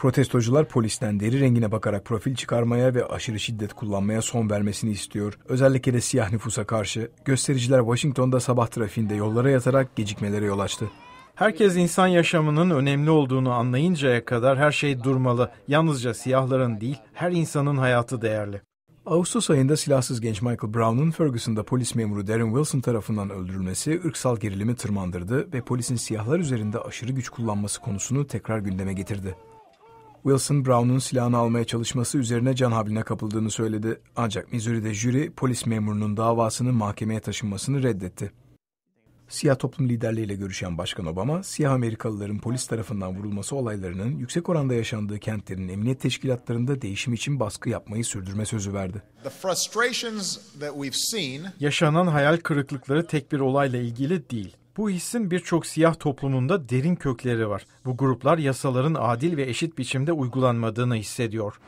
Protestocular polisten deri rengine bakarak profil çıkarmaya ve aşırı şiddet kullanmaya son vermesini istiyor. Özellikle de siyah nüfusa karşı. Göstericiler Washington'da sabah trafiğinde yollara yatarak gecikmelere yol açtı. Herkes insan yaşamının önemli olduğunu anlayıncaya kadar her şey durmalı. Yalnızca siyahların değil, her insanın hayatı değerli. Ağustos ayında silahsız genç Michael Brown'un Ferguson'da polis memuru Darren Wilson tarafından öldürülmesi ırksal gerilimi tırmandırdı ve polisin siyahlar üzerinde aşırı güç kullanması konusunu tekrar gündeme getirdi. Wilson, Brown'un silahını almaya çalışması üzerine can havline kapıldığını söyledi. Ancak Missouri'de jüri polis memurunun davasının mahkemeye taşınmasını reddetti. Siyah toplum liderleriyle görüşen Başkan Obama, siyah Amerikalıların polis tarafından vurulması olaylarının yüksek oranda yaşandığı kentlerin emniyet teşkilatlarında değişim için baskı yapmayı sürdürme sözü verdi. Yaşanan hayal kırıklıkları tek bir olayla ilgili değil. Bu hissin birçok siyah toplumunda derin kökleri var. Bu gruplar yasaların adil ve eşit biçimde uygulanmadığını hissediyor.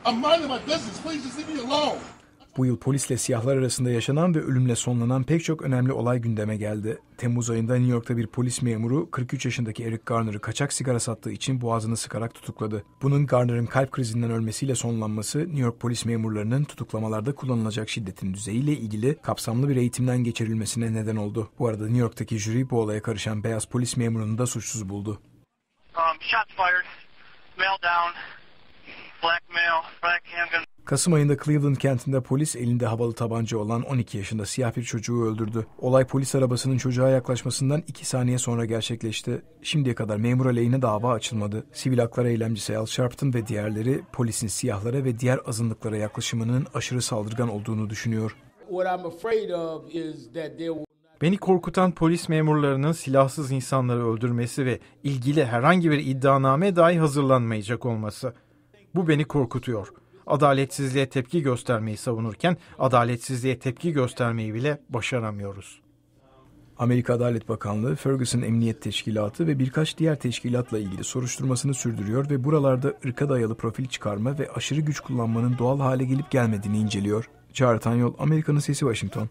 Bu yıl polisle siyahlar arasında yaşanan ve ölümle sonlanan pek çok önemli olay gündeme geldi. Temmuz ayında New York'ta bir polis memuru 43 yaşındaki Eric Garner'ı kaçak sigara sattığı için boğazını sıkarak tutukladı. Bunun Garner'ın kalp krizinden ölmesiyle sonlanması New York polis memurlarının tutuklamalarda kullanılacak şiddetin düzeyiyle ilgili kapsamlı bir eğitimden geçirilmesine neden oldu. Bu arada New York'taki jüri bu olaya karışan beyaz polis memurunu da suçsuz buldu. Um, shots fired, male down, black male, black. Kasım ayında Cleveland kentinde polis elinde havalı tabanca olan 12 yaşında siyah bir çocuğu öldürdü. Olay polis arabasının çocuğa yaklaşmasından 2 saniye sonra gerçekleşti. Şimdiye kadar memur aleyhine dava açılmadı. Sivil haklar eylemcisi Al Sharpton ve diğerleri polisin siyahlara ve diğer azınlıklara yaklaşımının aşırı saldırgan olduğunu düşünüyor. Beni korkutan polis memurlarının silahsız insanları öldürmesi ve ilgili herhangi bir iddianame dahi hazırlanmayacak olması. Bu beni korkutuyor adaletsizliğe tepki göstermeyi savunurken adaletsizliğe tepki göstermeyi bile başaramıyoruz. Amerika Adalet Bakanlığı, Ferguson Emniyet Teşkilatı ve birkaç diğer teşkilatla ilgili soruşturmasını sürdürüyor ve buralarda ırka dayalı profil çıkarma ve aşırı güç kullanmanın doğal hale gelip gelmediğini inceliyor. Çağrı Tanyol, Amerika'nın Sesi Washington.